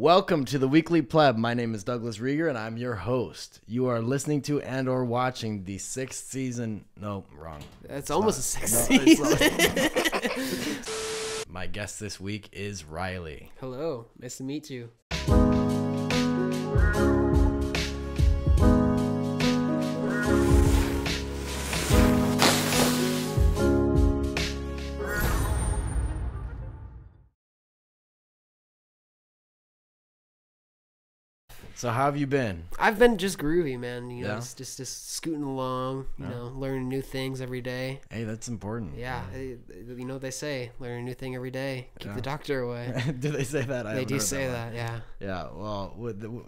Welcome to the Weekly Pleb. My name is Douglas Rieger, and I'm your host. You are listening to and/or watching the sixth season. No, wrong. It's almost a sixth No, season. My guest this week is Riley. Hello, nice to meet you. So, how have you been? I've been just groovy, man. You know, Yeah? just, just just scooting along. You Yeah. know, learning new things every day. Hey, that's important. Yeah, eh, you know what they say: learn a new thing every day. Keep Yeah. the doctor away. do they say that? I they do say one. that. Yeah. Yeah. Well,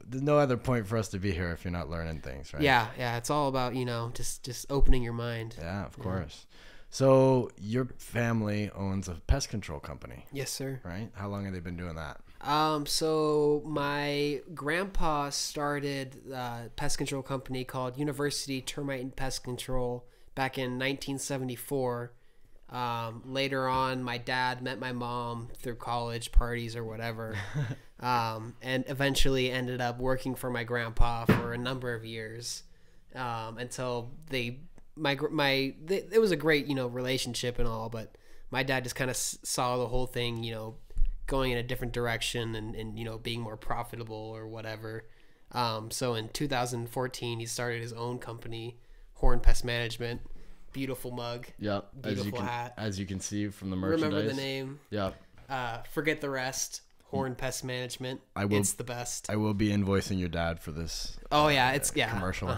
there's no other point for us to be here if you're not learning things, right? Yeah, yeah. It's all about you know just just opening your mind. Yeah, of course. So, your family owns a pest control company, Yes, sir. right? How long have they been doing that? Um, so my grandpa started a pest control company called University Termite and Pest Control back in 1974. Um, later on, my dad met my mom through college parties or whatever, um, and eventually ended up working for my grandpa for a number of years um, until they my my th- it was a great you know relationship and all, but my dad just kind of s- saw the whole thing you know going in a different direction and, and you know being more profitable or whatever. Um, so in 2014, he started his own company, Horn Pest Management. Beautiful mug. Yep. as you Beautiful can, hat. As you can see from the merchandise. Remember the name? Yep. Uh, forget the rest. Horn Pest Management. I will- It's the best. I will be invoicing your dad for this oh yeah, it's yeah. commercial.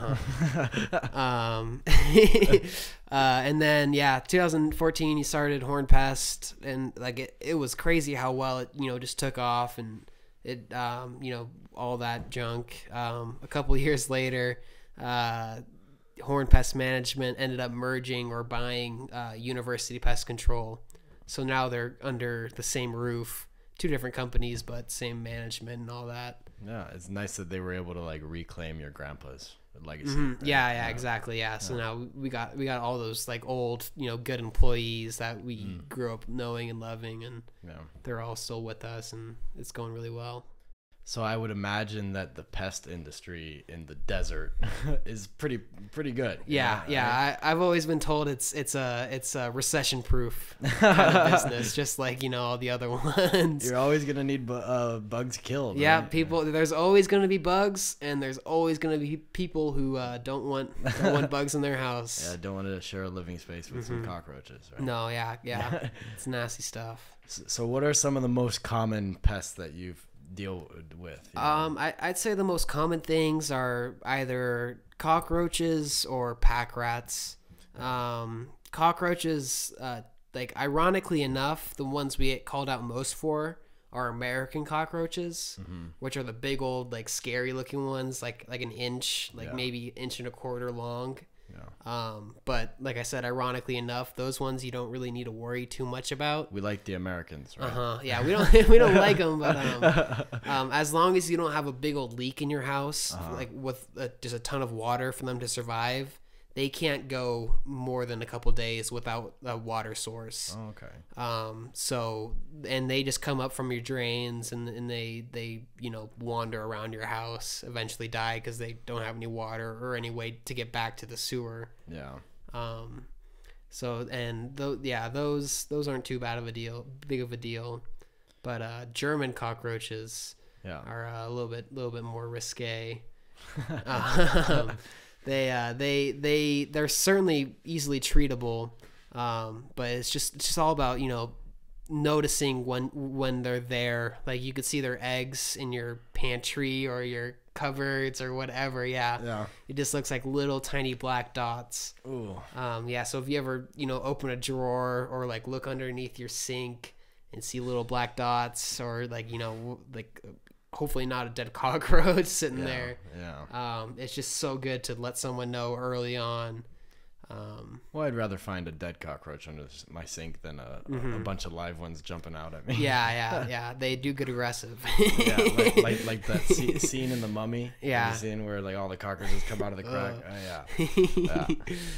Um, uh, and then yeah, 2014 he started Horn Pest, and like it, it was crazy how well it you know just took off, and it um, you know all that junk. Um, a couple years later, uh, Horn Pest Management ended up merging or buying uh, University Pest Control, so now they're under the same roof, two different companies but same management and all that. yeah, it's nice that they were able to like reclaim your grandpa's legacy. Mhm. right? Yeah, yeah, exactly. Yeah. So now we got we got all those like old, you know, good employees that we Mm. grew up knowing and loving, and Yeah. they're all still with us, and it's going really well. So I would imagine that the pest industry in the desert is pretty pretty good. Yeah, know, yeah. right? I, I've always been told it's it's a it's a recession proof kind of business, just like you know all the other ones. You're always gonna need bu- uh, bugs killed. Yeah, right? people. There's always going to be bugs, and there's always going to be people who uh, don't want don't want bugs in their house. Yeah, don't want to share a living space with some cockroaches, right? Mm-hmm. No, yeah, yeah. it's nasty stuff. So, so what are some of the most common pests that you've deal with? you know? Um, I, I'd say the most common things are either cockroaches or pack rats. Um, cockroaches, uh, like ironically enough, the ones we get called out most for are American cockroaches, which are the big old like scary looking ones, like like an inch, like Yeah. maybe inch and a quarter long. Yeah. Um, but like I said, ironically enough, those ones you don't really need to worry too much about. we like the Americans, right? Uh huh. Yeah, we don't we don't like them, but um, um, as long as you don't have a big old leak in your house, Uh-huh. like with uh just a ton of water for them to survive, they can't go more than a couple days without a water source. Oh, okay. Um, so and they just come up from your drains and, and they they you know wander around your house, eventually die because they don't have any water or any way to get back to the sewer. Yeah. Um, so and those yeah those those aren't too bad of a deal, big of a deal, but uh, German cockroaches Yeah. are uh, a little bit a little bit more risque. um, they uh, they they they're certainly easily treatable, um, but it's just it's just all about you know noticing when when they're there. Like you could see their eggs in your pantry or your cupboards or whatever. Yeah, Yeah. it just looks like little tiny black dots. Ooh. Um, yeah, so if you ever, you know, open a drawer or like look underneath your sink and see little black dots or like, you know, like hopefully not a dead cockroach sitting Yeah. there. Yeah. Um, it's just so good to let someone know early on. Um, Well, I'd rather find a dead cockroach under my sink than a, a bunch of live ones jumping out at me. Mm-hmm. yeah, yeah, yeah. They do get aggressive. yeah, like, like, like that sce- scene in the Mummy. Have you Yeah. scene where like all the cockroaches come out of the crack. Uh. Oh, yeah. yeah.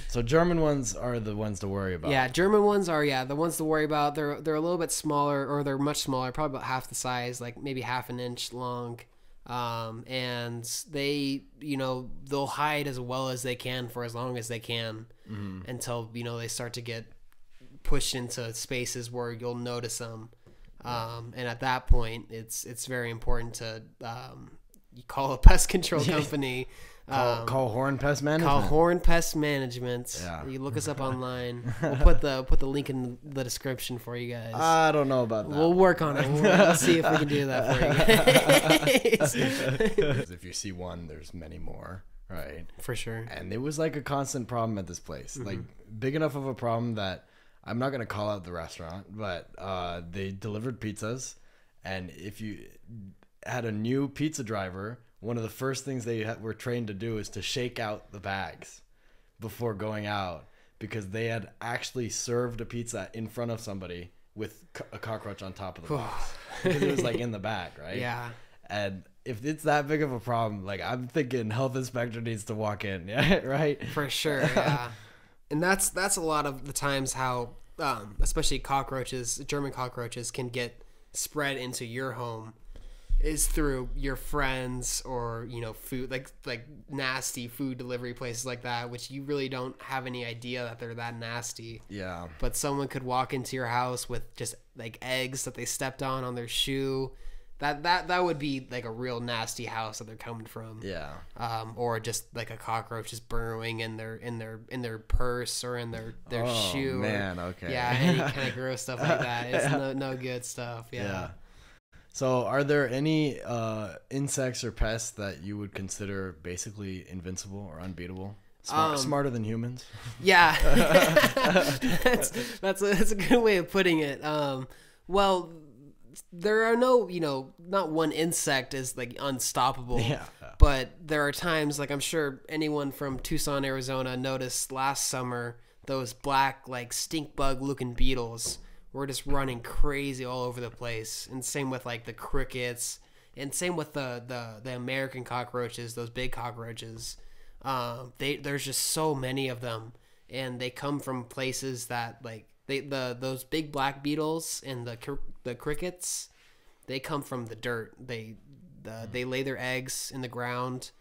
So German ones are the ones to worry about. Yeah, German ones are yeah the ones to worry about. They're they're a little bit smaller, or they're much smaller, probably about half the size, like maybe half an inch long. Um, and they you know they'll hide as well as they can for as long as they can until you know they start to get pushed into spaces where you'll notice them. Um, and at that point, it's it's very important to um, you call a pest control company. Call, um, call Horn Pest Management. Call Horn Pest Management. Yeah. You look us up online. We'll put the put the link in the description for you guys. I don't know about that. we'll work on it. We'll, see if we can do that for you guys. if you see one, there's many more, right? for sure. And it was like a constant problem at this place, like big enough of a problem that I'm not gonna call out the restaurant, but uh, they delivered pizzas, and if you had a new pizza driver, one of the first things they were trained to do is to shake out the bags before going out because they had actually served a pizza in front of somebody with a cockroach on top of the box because it was like in the bag, right? Yeah. And if it's that big of a problem, like I'm thinking, health inspector needs to walk in, yeah, right? For sure, yeah. and that's that's a lot of the times how, um, especially cockroaches, German cockroaches, can get spread into your home, is through your friends or you know food like like nasty food delivery places like that, which you really don't have any idea that they're that nasty. Yeah, But someone could walk into your house with just like eggs that they stepped on on their shoe. That that that would be like a real nasty house that they're coming from yeah, um, or just like a cockroach just burrowing in their in their in their purse or in their their Oh, shoe. or- man, okay. Yeah, any kind of gross stuff like that. It's no no good stuff. Yeah. yeah. So, are there any uh, insects or pests that you would consider basically invincible or unbeatable? Smart, Um, smarter than humans? Yeah, that's that's a, that's a good way of putting it. Um, well, there are no, you know, not one insect is like unstoppable. Yeah. But there are times, like I'm sure anyone from Tucson, Arizona, noticed last summer those black, like stink bug looking beetles were just running crazy all over the place. And same with like the crickets, and same with the the, the American cockroaches, those big cockroaches. Um, they there's just so many of them, and they come from places that like they the those big black beetles and the the crickets they come from the dirt. They the, they lay their eggs in the ground,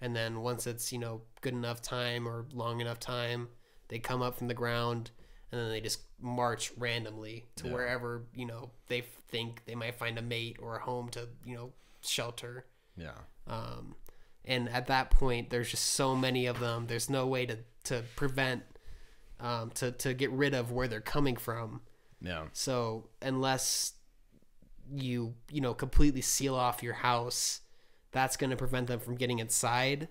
and then once it's you know good enough time or long enough time, they come up from the ground, and then they just march randomly to wherever you know they think they might find a mate or a home to you know shelter. Yeah. Um, and at that point, there's just so many of them. There's no way to to prevent um, to to get rid of where they're coming from. Yeah. So unless you you know completely seal off your house, that's going to prevent them from getting inside.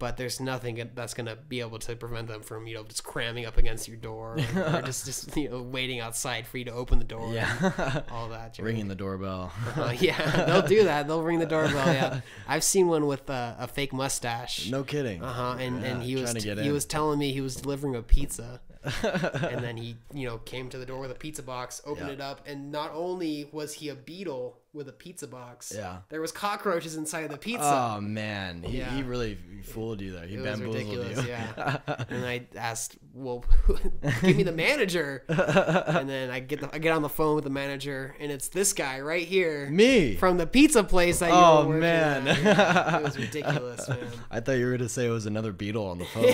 But there's nothing that's going to be able to prevent them from you know just cramming up against your door or, or just just you know waiting outside for you to open the door. Yeah. and all that. Ringing the doorbell. Uh, yeah, they'll do that. They'll ring the doorbell. Yeah, I've seen one with uh, a fake mustache. no kidding. Uh huh. And and he was to get he in. was telling me he was delivering a pizza, and then he you know came to the door with a pizza box, opened Yeah. it up, and not only was he a beetle with a pizza box, Yeah. there was cockroaches inside of the pizza. Oh man, he, Yeah. he really fooled you there. He it was bamboozled ridiculous, you. yeah. and I asked, "Well, give me the manager." and then I get the, I get on the phone with the manager, and it's this guy right here Me. from the pizza place that Oh, man. Yeah, it was ridiculous, man. I thought you were gonna say it was another beetle on the phone.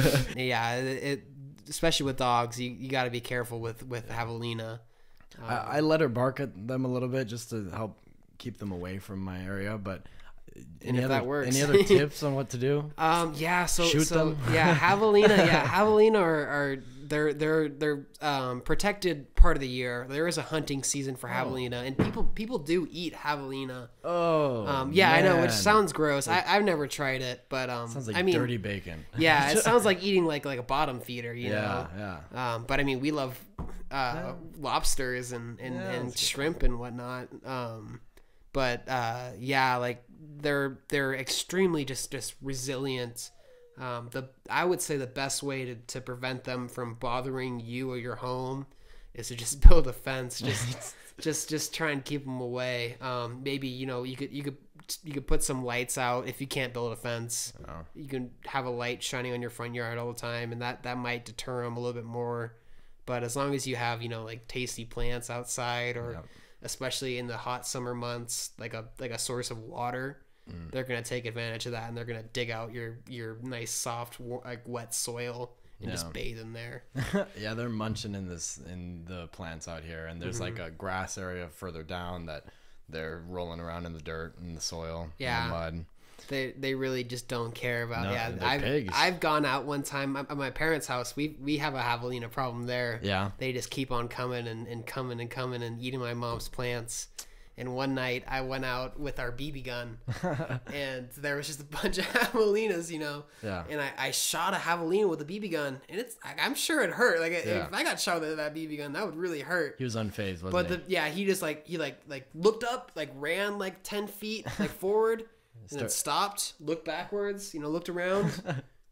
Yeah, it, it especially with dogs, you, you got to be careful with with javelina. I, I let her bark at them a little bit just to help keep them away from my area. But any other any other tips on what to do? Um, yeah, so Shoot so them? yeah, javelina, yeah, javelina are, are they're they're they're um, protected part of the year. There is a hunting season for javelina, and people people do eat javelina. Oh, Um, yeah, I know, which sounds gross. I, I've never tried it, but um, sounds like I mean, dirty bacon. yeah, it sounds like eating like like a bottom feeder, you yeah, know. yeah. Um, but I mean, we love uh, lobsters and and, Yeah, and shrimp and whatnot. Um, but uh, yeah, like they're they're extremely just just resilient Um, the I would say the best way to, to prevent them from bothering you or your home is to just build a fence. Just just just try and keep them away. Um, maybe you know you could you could you could put some lights out if you can't build a fence. Oh. You can have a light shining on your front yard all the time, and that that might deter them a little bit more. But as long as you have you know like tasty plants outside, or Yep. especially in the hot summer months, like a like a source of water, Mm. they're gonna take advantage of that, and they're gonna dig out your your nice soft like wet soil and just bathe in there. yeah, they're munching in this in the plants out here, and there's like Mm-hmm. a grass area further down that they're rolling around in the dirt and the soil, Yeah. and the mud. They they really just don't care about. No, yeah, I've pigs. I've gone out one time at my parents' house. We we have a javelina problem there. Yeah, They just keep on coming and, and coming and coming and eating my mom's plants. And one night I went out with our BB gun, and there was just a bunch of javelinas, you know. yeah, And I, I shot a javelina with a BB gun, and it's I- I'm sure it hurt. Like Yeah. if I got shot with that BB gun, that would really hurt. he was unfazed, wasn't But he? the yeah, he just like he like like looked up, like ran like ten feet like forward, and then stopped, looked backwards, you know, looked around,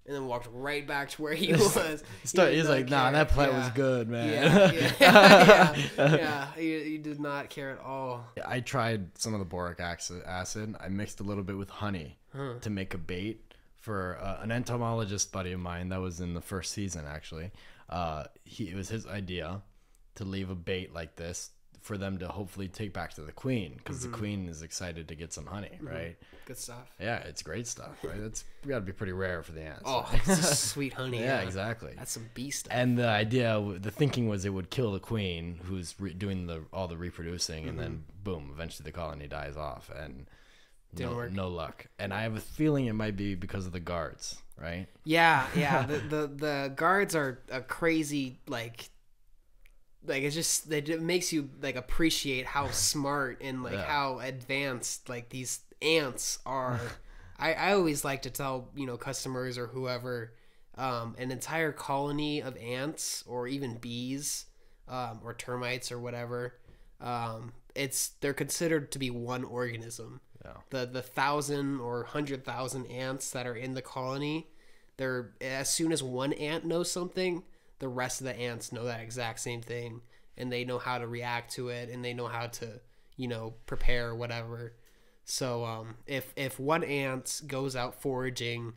and then walked right back to where he was. Start, did he's like, nah, care. that plant was good, man. Yeah, yeah, yeah, yeah. He, he did not care at all. I tried some of the boric acid. acid. I mixed a little bit with honey to make a bait for uh, an entomologist buddy of mine that was in the first season. Actually, uh, he it was his idea to leave a bait like this for them to hopefully take back to the queen because the mm-hmm. queen is excited to get some honey, mm-hmm. right? Good stuff. Yeah, it's great stuff, right? It's got to be pretty rare for the ants. Oh, it's sweet honey. yeah, exactly. That's some beast stuff. And the idea, the thinking was it would kill the queen, who's re- doing the all the reproducing, and then mm-hmm. boom, eventually the colony dies off, and Didn't no, work. no luck. And I have a feeling it might be because of the guards, right? Yeah, yeah. the, the the guards are a crazy like like it's just it makes you like appreciate how smart and like Yeah. how advanced like these ants are. I I always like to tell, you know, customers or whoever um an entire colony of ants or even bees um or termites or whatever um it's they're considered to be one organism Yeah. the the thousand or hundred thousand ants that are in the colony they're as soon as one ant knows something the rest of the ants know that exact same thing and they know how to react to it and they know how to you know prepare whatever so um if if one ant goes out foraging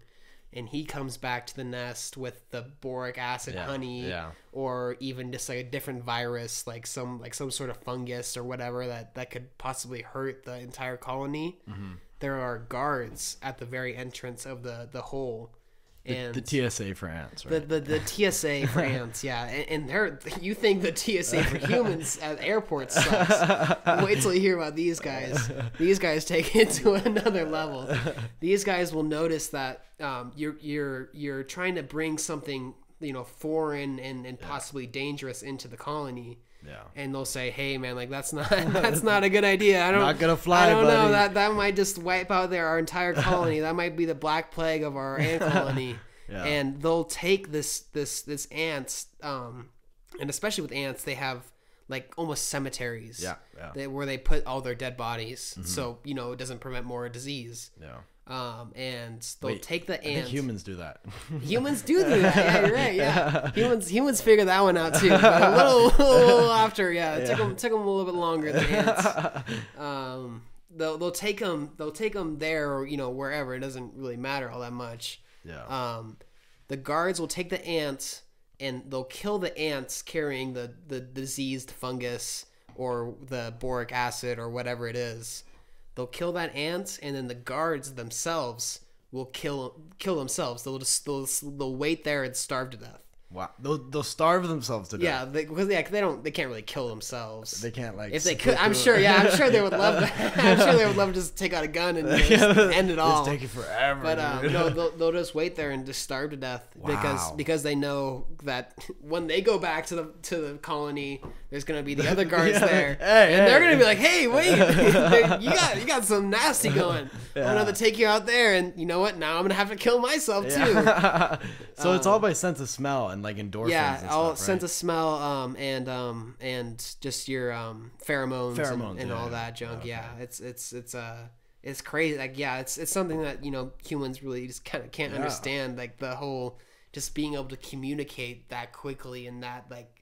and he comes back to the nest with the boric acid Yeah, honey yeah. or even just like a different virus like some like some sort of fungus or whatever that that could possibly hurt the entire colony Mm-hmm. there are guards at the very entrance of the the hole and The TSA for ants, the, right? the, the TSA for ants, yeah, and, and they're you think the TSA for humans at airports sucks. Wait till you hear about these guys. These guys take it to another level. These guys will notice that um, you're you're you're trying to bring something you know foreign and, and possibly dangerous into the colony. Yeah. And they'll say, "Hey, man, like that's not that's not a good idea. I don't Not gonna fly, I don't know that that might just wipe out their our entire colony. that might be the black plague of our ant colony." Yeah. And they'll take this this this ants, um, and especially with ants, they have like almost cemeteries. Yeah, yeah. Mm-hmm. They, where they put all their dead bodies, so you know it doesn't prevent more disease. Yeah. Um, and they'll Wait, take the ants. humans do that. Humans do do that. Yeah, you're right. Yeah, humans humans figure that one out too. But a little, a little after, yeah, it took them took them a little bit longer than ants. Um, they'll they'll take them they'll take them there or you know wherever. It doesn't really matter all that much. yeah. Um, the guards will take the ants and they'll kill the ants carrying the the diseased fungus or the boric acid or whatever it is. They'll kill that ant, and then the guards themselves will kill kill themselves. They'll just they'll, they'll wait there and starve to death. wow. They'll, they'll starve themselves to death. Yeah, they, because yeah, they don't they can't really kill themselves. They can't like. if they could, I'm sure. Yeah, I'm sure they would love that. I'm sure they would love to just take out a gun and just end it all. It's taking forever. But um, no, they'll, they'll just wait there and just starve to death because because they know that when they go back to the to the colony, there's gonna be the other guards Yeah, there, hey, and they're gonna be like, "Hey, wait, you got you got some nasty going. I'm gonna take you out there, and you know what? Now I'm gonna have to kill myself too." Yeah. so it's all by sense of smell and like endorphins. Um, Yeah, and all stuff, sense right? of smell, um, and um, and just your um pheromones, and- Pheromones, and, yeah, all that junk. Okay. Yeah, it's it's it's uh it's crazy. Like yeah, it's it's something that you know humans really just kind of can't Yeah. understand. Like the whole just being able to communicate that quickly and that like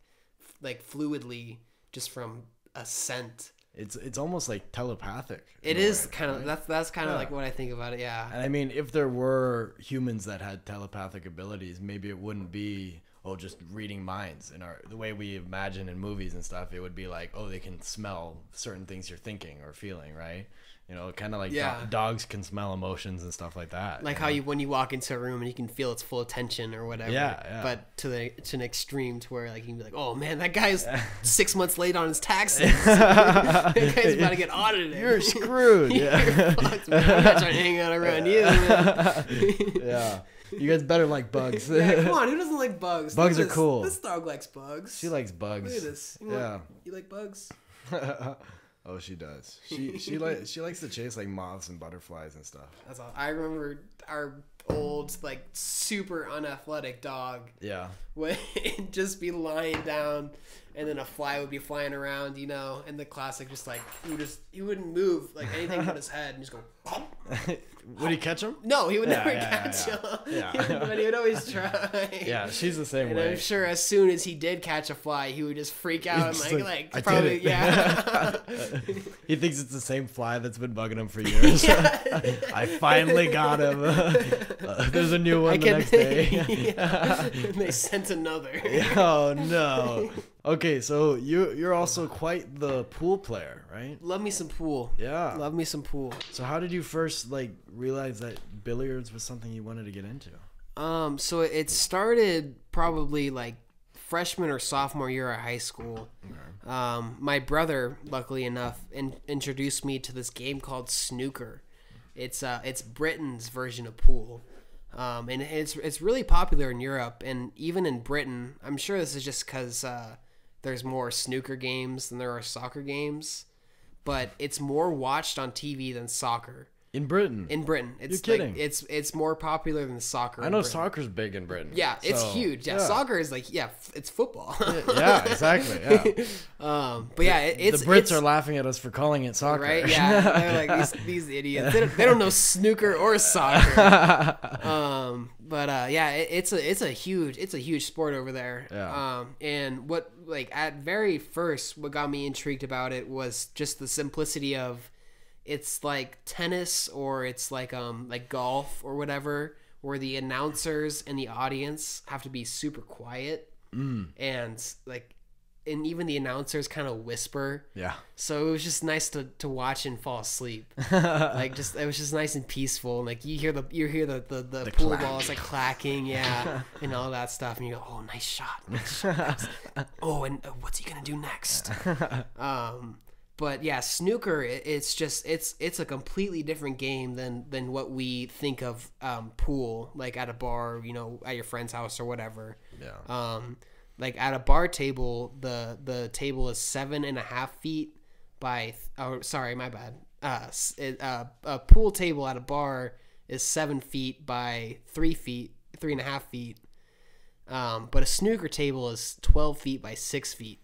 like fluidly just from a scent. It's it's almost like telepathic. It is way, kind of right? that's that's kind of like what I think about it. Yeah. And I mean, if there were humans that had telepathic abilities, maybe it wouldn't be oh just reading minds in our the way we imagine in movies and stuff. It would be like oh they can smell certain things you're thinking or feeling, right? You know, kind of like do- dogs can smell emotions and stuff like that. like you how know? you when you walk into a room and you can feel it's full of tension or whatever. Yeah, yeah. But to the to an extreme to where like you can be like, oh man, that guy's six months late on his taxes. that guy's about to get audited. You're screwed. You're yeah. fucked, man. I'm not trying to hang out around you. Yeah. You guys better like bugs. Yeah, come on, who doesn't like bugs? Bugs Look are this- cool. This dog likes bugs. she likes bugs. Look at this. You Yeah. Like, you like bugs? oh, she does. She she like she likes to chase like moths and butterflies and stuff. That's all. I remember our old, like, super unathletic dog Yeah. would just be lying down and then a fly would be flying around, you know, and the classic just like he would just he wouldn't move like anything but his head and just go Would he catch him? No, he would Yeah, never yeah, catch yeah. him. Yeah. He would- but he would always try. Yeah, she's the same And way. I'm sure as soon as he did catch a fly, he would just freak out and like, like, like, "I did probably, it." yeah. he thinks it's the same fly that's been bugging him for years. I finally got him. Uh, there's a new one I the can, next day. Yeah. and they sent another. oh no. Okay, so you you're also quite the pool player, right? Love me some pool. Yeah. Love me some pool. So how did you first like realize that billiards was something you wanted to get into? Um, so it started probably like freshman or sophomore year of high school. Okay. Um, my brother, luckily enough, in, introduced me to this game called snooker. It's uh, it's Britain's version of pool, um, and it's it's really popular in Europe and even in Britain. I'm sure this is just because uh, there's more snooker games than there are soccer games, but it's more watched on TV than soccer In Britain. in Britain. It's You're like kidding. it's it's more popular than soccer. I know soccer's big in Britain. Yeah, it's so- huge. Yeah, soccer is like yeah, f- it's football. Yeah, exactly. Yeah. um, but yeah, it, it's the Brits it's, are laughing at us for calling it soccer. right. Yeah, they're like these, these idiots. They don't, they don't know snooker or soccer. um, but uh, yeah, it, it's a it's a huge it's a huge sport over there. Yeah. Um, and what like at very first, what got me intrigued about it was just the simplicity of it's like tennis or it's like um like golf or whatever where the announcers and the audience have to be super quiet and like and even the announcers kind of whisper yeah. so it was just nice to, to watch and fall asleep like just it was just nice and peaceful like you hear the you hear the the, the, pool clack. balls like clacking yeah and all that stuff and you go oh nice shot, nice shot nice. oh and uh, what's he gonna do next um but yeah snooker it's just it's it's a completely different game than than what we think of um pool like at a bar you know at your friend's house or whatever. Yeah. um like at a bar table the the table is seven and a half feet by oh sorry my bad. Uh, it, uh a pool table at a bar is seven feet by three feet three and a half feet. Um but a snooker table is 12 feet by six feet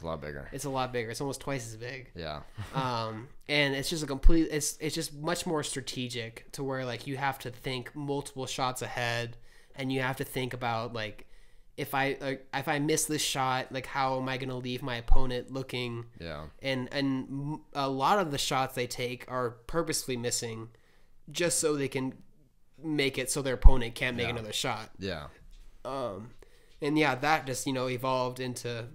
It's a lot bigger. it's a lot bigger it's almost twice as big Yeah. um, and it's just a complete it's it's just much more strategic to where like you have to think multiple shots ahead and you have to think about like if i like, if i miss this shot like how am i going to leave my opponent looking Yeah. and and a lot of the shots they take are purposefully missing just so they can make it so their opponent can't make another shot Yeah. um, and yeah, that just you know evolved into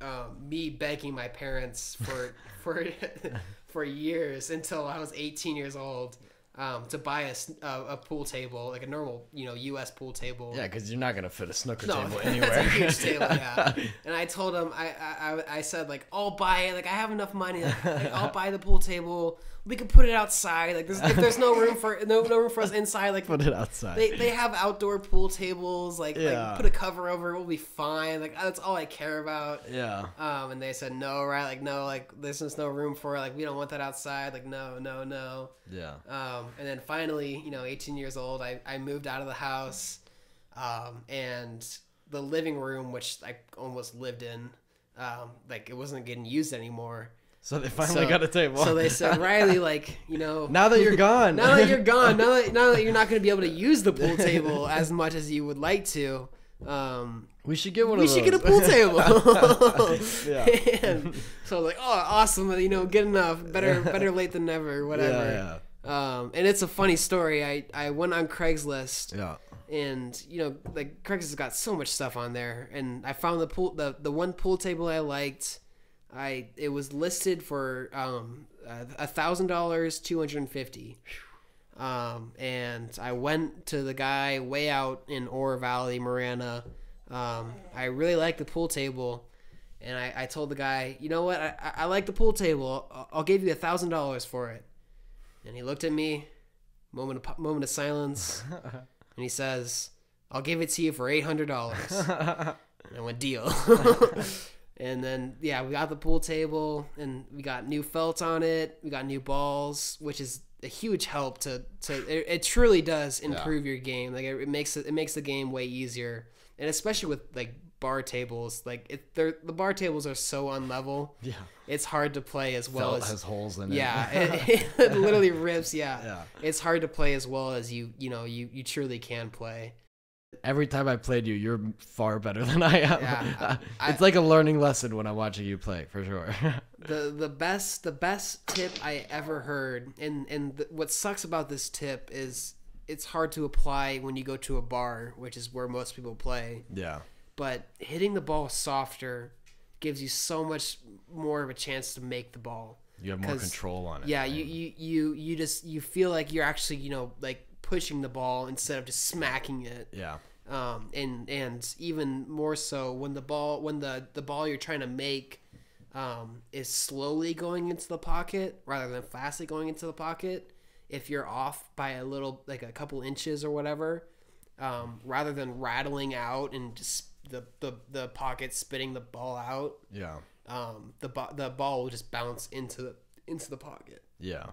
um, me begging my parents for for for years until I was 18 years old um, to buy a a pool table, like a normal you know U.S. pool table. Yeah, because you're not gonna fit a snooker No, table anywhere. a huge table, yeah. And I told him, I, I, I- I said like, I'll buy it. Like I have enough money. Like, like, I'll buy the pool table. We could put it outside. Like there's, if there's no room for no, no room for us inside. Like Put it outside. they, they have outdoor pool tables. Like, Yeah. like put a cover over. it, We'll be fine. Like that's all I care about. yeah. Um, and they said no, right? Like no, like there's just no room for it. Like we don't want that outside. Like no, no, no. Yeah. Um, and then finally, you know, 18 years old, I, I moved out of the house, um, and the living room, which I almost lived in, um, like it wasn't getting used anymore. So they finally So- got a table. So they said, Riley, like you know, now that you're gone. now that you're gone, now that now that you're not going to be able to use the pool table as much as you would like to, um, we should get one we should get a pool table. Yeah. and so I was like, oh, awesome, you know, good enough. Better better late than never, whatever. yeah, Um, and it's a funny story. I I went on Craigslist yeah. and you know like Craigslist has got so much stuff on there. And I found the pool the, the one pool table I liked. I it was listed for um a thousand dollars two hundred and fifty. Um and I went to the guy way out in Oro Valley Marana. Um I really like the pool table. And I, I told the guy you know what? I, I- I like the pool table. I'll, I'll give you a thousand dollars for it and he looked at me moment of moment of silence and he says, "I'll give it to you for eight hundred dollars." and I went deal. and then yeah, we got the pool table, and we got new felt on it. We got new balls, which is a huge help to to. It, it truly does improve your game. Like it, it makes it, it makes the game way easier, and especially with like bar tables. Like it, they're the bar tables are so unlevel. Yeah. It's hard to play as well Felt as has holes in it. yeah, it, it literally rips. Yeah. Yeah. it's hard to play as well as you you know you you truly can play. Every time I played you, you're far better than I am. Yeah, uh, I- it's like a learning lesson when I'm watching you play, for sure. the The best the best tip I ever heard, and and the, what sucks about this tip is it's hard to apply when you go to a bar, which is where most people play. yeah. But hitting the ball softer gives you so much more of a chance to make the ball. You have more control on it. Yeah, right? you, you you you just you feel like you're actually you know like pushing the ball instead of just smacking it. Yeah. um, and and even more so when the ball when the the ball you're trying to make um, is slowly going into the pocket rather than fastly going into the pocket. If you're off by a little like a couple inches or whatever, um, rather than rattling out and just the, the the pocket spitting the ball out, Yeah. um, the bo- the ball will just bounce into the into the pocket. Yeah.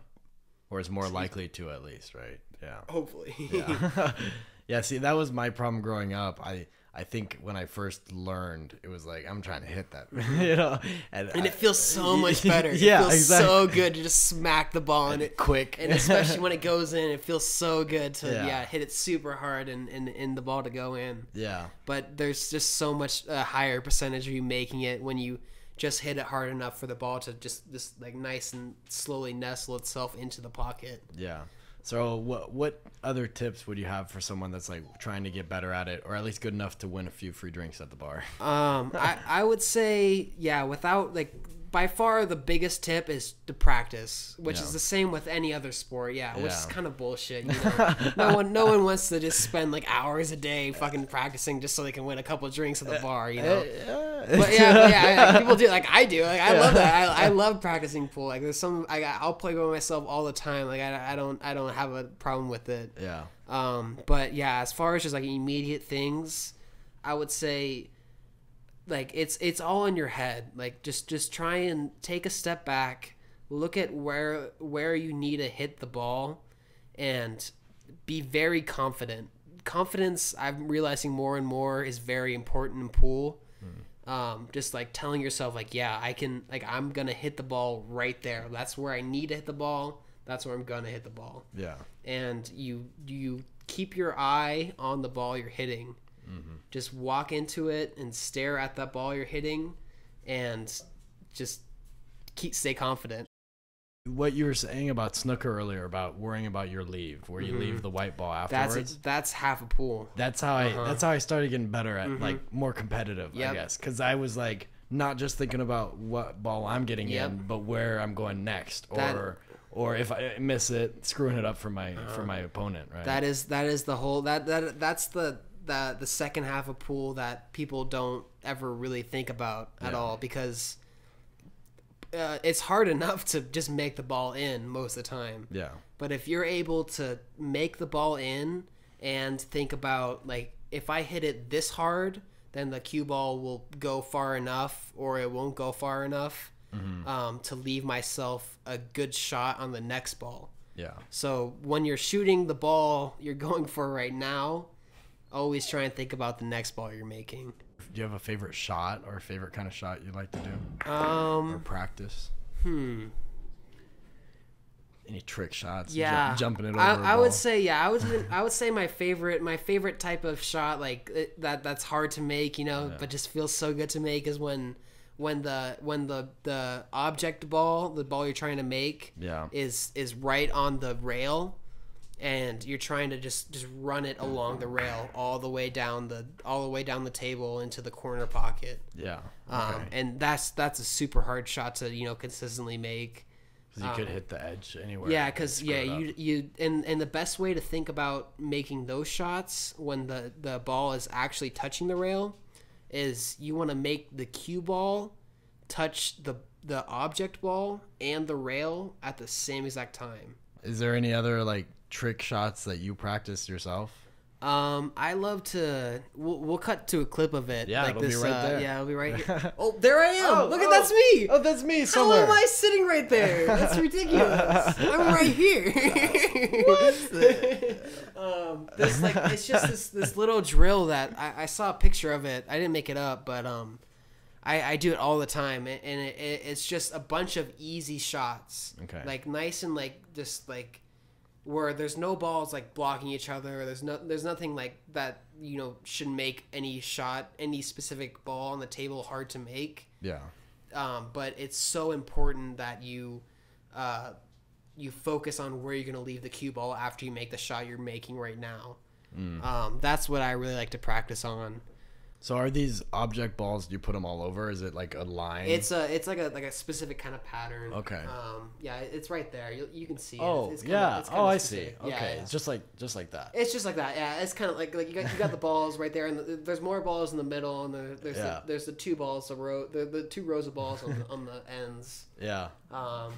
Or it's more likely to, at least, right? Yeah. Hopefully, Yeah. yeah. See, that was my problem growing up. I I think when I first learned, it was like I'm trying to hit that, you know, and, and I- it feels so much better. It yeah, feels exactly. so good to just smack the ball and it quick and especially when it goes in, it feels so good to yeah, Yeah. hit it super hard and, and and the ball to go in. yeah, But there's just so much a higher percentage of you making it when you just hit it hard enough for the ball to just just like nice and slowly nestle itself into the pocket. yeah. So what what other tips would you have for someone that's like trying to get better at it, or at least good enough to win a few free drinks at the bar? Um, I, I would say, yeah, without like by far the biggest tip is to practice, which Yeah. is the same with any other sport, yeah, which is kind of bullshit. You know? no one, no one wants to just spend like hours a day fucking practicing just so they can win a couple drinks at the bar, you know. But yeah, but yeah, yeah, people do like I do. Like I love that. I, I love practicing pool. Like there's some I I'll play by myself all the time. Like I, I don't I don't have a problem with it. yeah, Um, but yeah, as far as just like immediate things, I would say like it's it's all in your head. Like just just try and take a step back, look at where where you need to hit the ball and be very confident. Confidence, I'm realizing more and more is very important in pool. Um, just like telling yourself like, yeah, I can like I'm gonna hit the ball right there. That's where I need to hit the ball. That's where I'm gonna hit the ball yeah, and you you keep your eye on the ball you're hitting. Just walk into it and stare at that ball you're hitting, and just keep stay confident. what you were saying about snooker earlier about worrying about your leave, where you leave the white ball Mm-hmm. That's afterwards. it. That's half a pool. That's how I. Uh-huh. That's how I started getting better at like more competitive. I guess because I was like not just thinking about what ball I'm getting Yep. in, but where I'm going next, That- or or if I miss it, screwing it up for my for my opponent. Right. That is that is the whole that that that's the the the second half of pool that people don't ever really think about at Yeah. all because uh, it's hard enough to just make the ball in most of the time. yeah. But if you're able to make the ball in and think about like if I hit it this hard, then the cue ball will go far enough or it won't go far enough um, to leave myself a good shot on the next ball. Yeah. So when you're shooting the ball you're going for right now, always try and think about the next ball you're making. Do you have a favorite shot or a favorite kind of shot you like to do or Um, practice? Hmm. Any trick shots? Ju- Yeah, jumping it over. I, I would say yeah. I would even, I would say my favorite my favorite type of shot like it, that that's hard to make, you know, but just feels so good to make is when when the when the the object ball, the ball you're trying to make, Yeah. is is right on the rail, and you're trying to just just run it along the rail all the way down the all the way down the table into the corner pocket. Yeah. Um, and that's that's a super hard shot to you know consistently make. 'Cause you could hit the edge anywhere. Yeah, because yeah, you you and and the best way to think about making those shots when the the ball is actually touching the rail is you want to make the cue ball touch the the object ball and the rail at the same exact time. Is there any other like trick shots that you practice yourself? Um, I love to. We'll, we'll cut to a clip of it. Yeah, it'll be right uh, there. Yeah, it'll be right here. oh, there I am. Oh, Look at oh. that's me. Oh, that's me How am I sitting right there? That's ridiculous. I'm right here. um, this like it's just this this little drill that I, I saw a picture of it. I didn't make it up, but um, I, I do it all the time, and and it, it, it's just a bunch of easy shots. Okay. Like nice and like just like where there's no balls like blocking each other. There's no there's nothing like that you know should make any shot any specific ball on the table hard to make Yeah. um, but it's so important that you uh, you focus on where you're going to leave the cue ball after you make the shot you're making right now. Mm. Um, that's what I really like to practice on. So are these object balls? Do you put them all over? Is it like a line? It's a it's like a like a specific kind of pattern. Okay. Um, yeah, it's right there. You, you can see. it. oh it's kinda, yeah. It's kinda oh, I specific. see. Yeah, Okay, yeah. it's just like just like that. It's just like that, yeah. It's kind of like like you got you got the balls right there, and the, there's more balls in the middle, and the, there's Yeah. the, there's the two balls, the row, the, the two rows of balls on the, on the ends. Yeah. Um,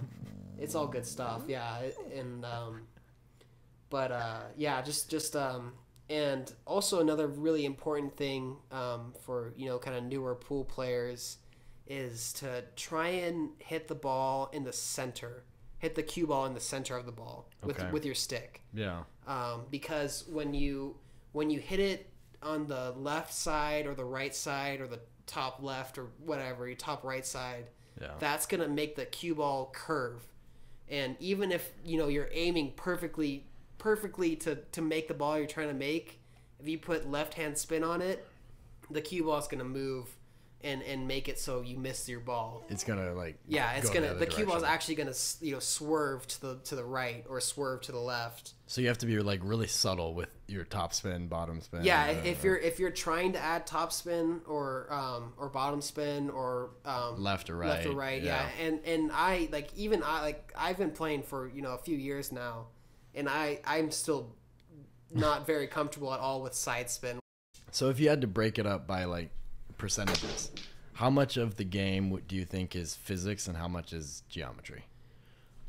it's all good stuff, yeah. And um, but uh, yeah, just just um, and also another really important thing um, for you know kind of newer pool players is to try and hit the ball in the center, hit the cue ball in the center of the ball with Okay. with your stick Yeah. um, because when you when you hit it on the left side or the right side or the top left or whatever your top right side Yeah. that's gonna make the cue ball curve and even if you know you're aiming perfectly perfectly to to make the ball you're trying to make if you put left hand spin on it the cue ball is gonna move and and make it so you miss your ball It's gonna like. yeah it's go gonna other the cue ball is actually gonna you know swerve to the to the right or swerve to the left So you have to be like really subtle with your top spin, bottom spin. Yeah, uh, if you're if you're trying to add top spin or um, or bottom spin or um, left or right. left or right, yeah. And and I like even I like I've been playing for you know a few years now, and I I'm still not very comfortable at all with side spin. So if you had to break it up by like percentages, how much of the game do you think is physics and how much is geometry?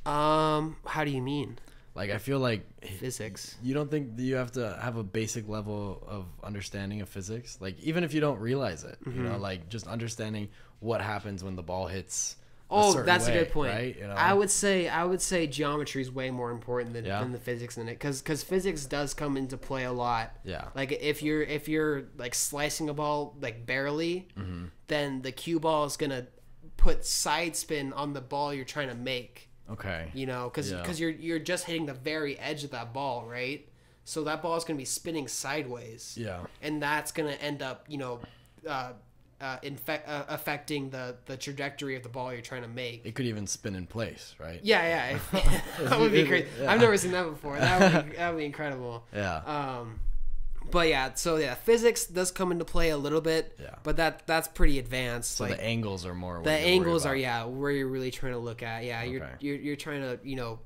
Um, how do you mean Like I feel like physics? you don't think you have to have a basic level of understanding of physics, like even if you don't realize it, you Mm-hmm. know, like just understanding what happens when the ball hits. Oh, certain that's a good point. right? You know? I would say I would say geometry is way more important than, Yeah. than the physics in it because because physics does come into play a lot. Yeah. Like if you're if you're like slicing a ball like barely, Mm-hmm. then the cue ball is gonna put side spin on the ball you're trying to make. Okay. You know, because Yeah. you're you're just hitting the very edge of that ball, right? So that ball is gonna be spinning sideways, Yeah. and that's gonna end up you know. Uh, uh, infect, uh, affecting the, the trajectory of the ball you're trying to make. It could even spin in place, right? Yeah, yeah. that would be great. Yeah. I've never seen that before. That would be, that would be incredible. Yeah. Um, but yeah, so yeah, physics does come into play a little bit. Yeah. But that that's pretty advanced. so like the angles are more. the angles are yeah where you're really trying to look at. Yeah, you're, you're you're trying to you know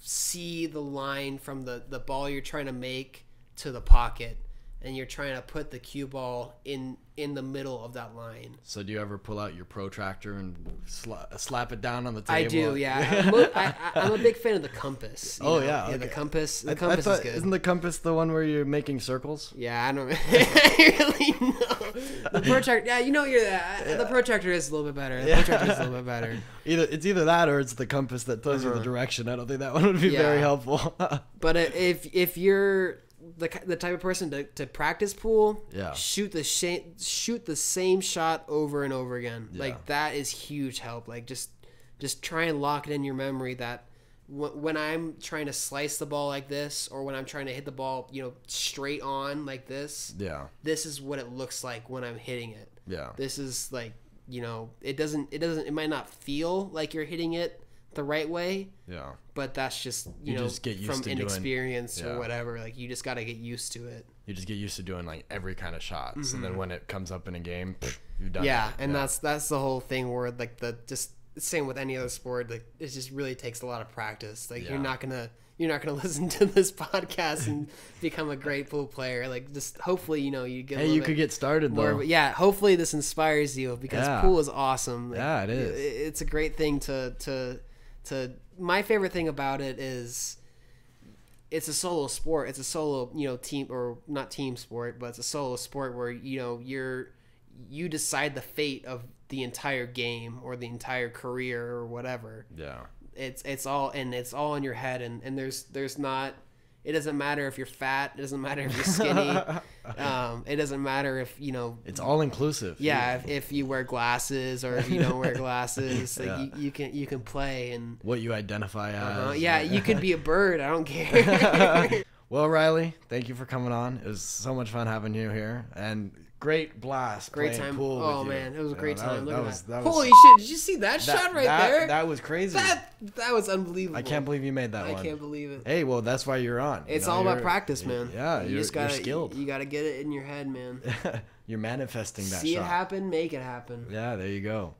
see the line from the the ball you're trying to make to the pocket, and you're trying to put the cue ball in in the middle of that line. So do you ever pull out your protractor and sla- slap it down on the table? I do, yeah. I'm a, I, I- I'm a big fan of the compass. Oh, know? yeah, the okay. compass. The I, I compass thought, is good. Isn't the compass the one where you're making circles? Yeah, I don't really know. The protractor, yeah, you know, you're uh, the protractor is a little bit better. The protractor is a little bit better. Either it's either that or it's the compass that tells you the Uh-huh. direction. I don't think that one would be very helpful. But uh, if if you're the the type of person to, to practice pool, Yeah. shoot the sh- shoot the same shot over and over again. Yeah. Like that is huge help. Like just just try and lock it in your memory that wh- when I'm trying to slice the ball like this, or when I'm trying to hit the ball, you know, straight on like this, Yeah. this is what it looks like when I'm hitting it. Yeah. This is like, you know, it doesn't, it doesn't, it might not feel like you're hitting it the right way, Yeah. but that's just you, You know just from to doing- inexperience yeah. or whatever. Like you just got to get used to it. You just get used to doing like every kind of shots, and then when it comes up in a game, you've done Mm-hmm. yeah, it. and that's that's the whole thing where like the just same with any other sport. Like it just really takes a lot of practice. Like Yeah. you're not gonna you're not gonna listen to this podcast and become a great pool player. Like just hopefully you know you get. Hey, you could get started more. though. Yeah, hopefully this inspires you because Yeah. pool is awesome. Like, Yeah, it is. i- It's a great thing to to to. My favorite thing about it is it's a solo sport. It's a solo, you know, team or not team sport, but it's a solo sport where you know you're you decide the fate of the entire game or the entire career or whatever. Yeah. It's it's all and it's all in your head and and there's there's not it doesn't matter if you're fat, it doesn't matter if you're skinny. um, it doesn't matter if, you know, It's all inclusive. yeah, if, if you wear glasses or if you don't wear glasses, like Yeah. you, you can you can play and What you identify as. uh, yeah, you could be a bird. I don't care. Well, Riley, thank you for coming on. It was so much fun having you here, and great blast. Great time. Pool Oh you. man, it was a You great know, time. That, Look was, at that that. was Holy shit! Did you see that, that, shot right that- there? That was crazy. that that was unbelievable. I can't believe you made that I one. can't believe it. Hey, well, that's why you're on. You It's know, all about practice, man. Yeah, you just gotta skilled. You, gotta get it in your head, man. you're manifesting that See shot. it happen, make it happen. Yeah, there you go.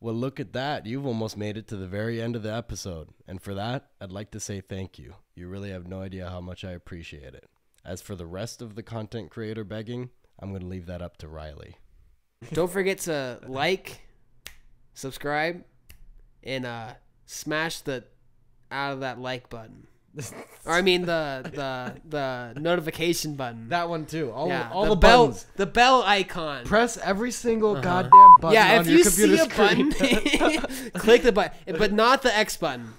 Well, look at that. You've almost made it to the very end of the episode. And for that, I'd like to say thank you. You really have no idea how much I appreciate it. As for the rest of the content creator begging, I'm going to leave that up to Riley. Don't forget to like, subscribe, and uh, smash the out of that like button. Or I mean the the the notification button. that one too. All, yeah, all the, the, bell buttons. the bell icon. Press every single Uh-huh. goddamn button yeah, on if your you computer see a screen. button, click the button, but not the X button.